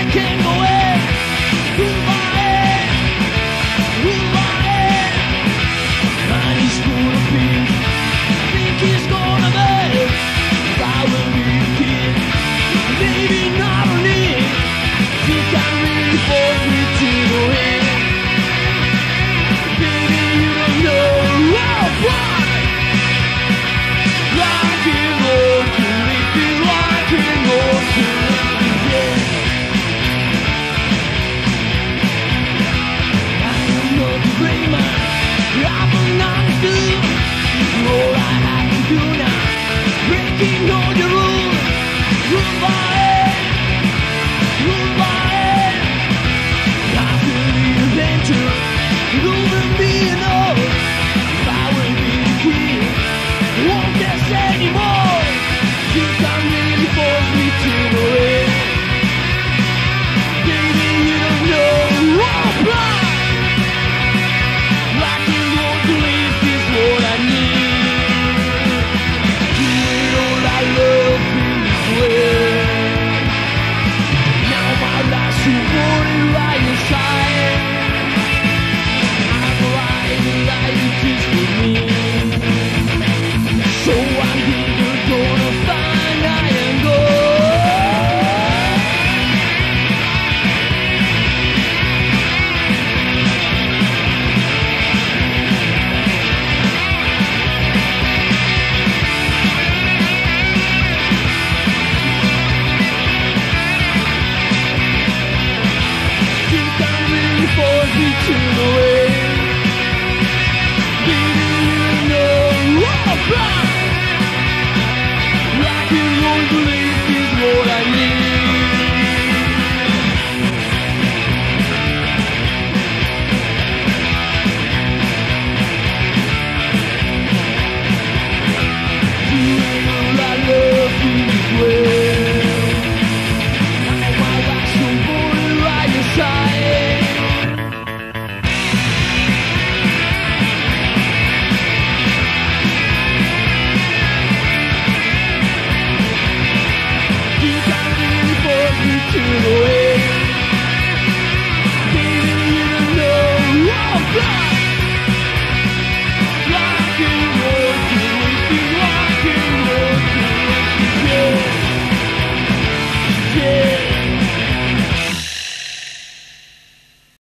I can breaking all your feet to the you Like you believe